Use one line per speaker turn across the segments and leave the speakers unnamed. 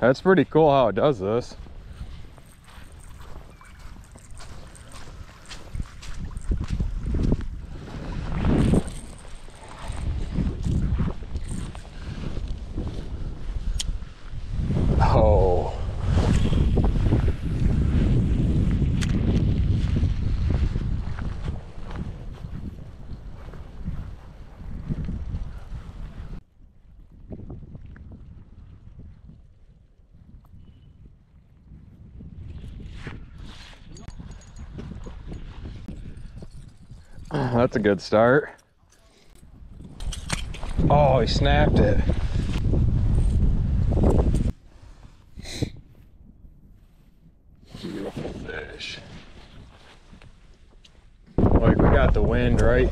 That's pretty cool how it does this. Oh. That's a good start. Oh, he snapped it. Beautiful fish. Like we got the wind right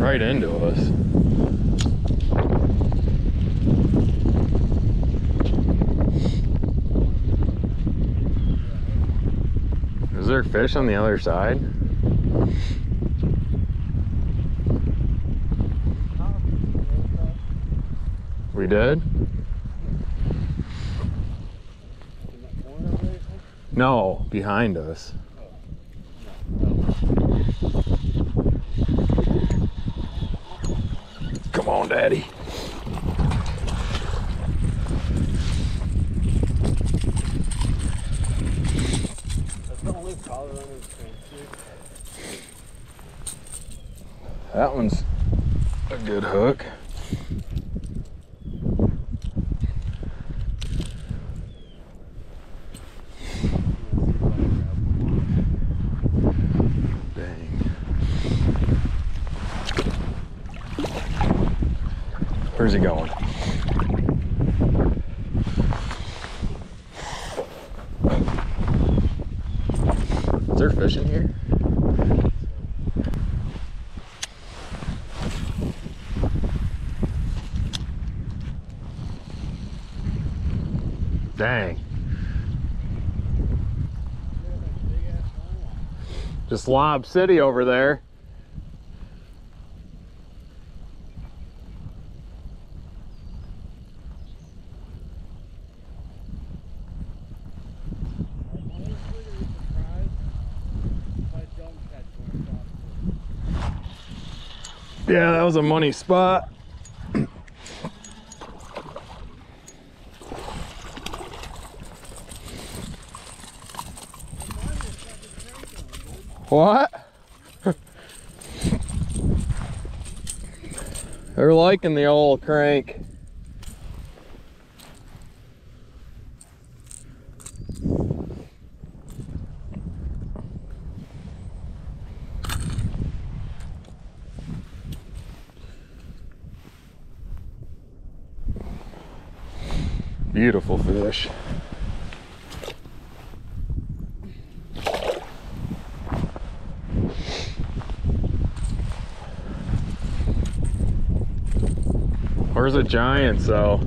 right into us. Is there fish on the other side? We did? No, behind us. Come on, Daddy.
That's the only swimsuit.
That one's a good hook. Dang. Where's he going? Is there fish in here? Dang. Just Lob City over there. Yeah, that was a money spot. What? They're liking the old crank. Beautiful fish. Where's the giant, though?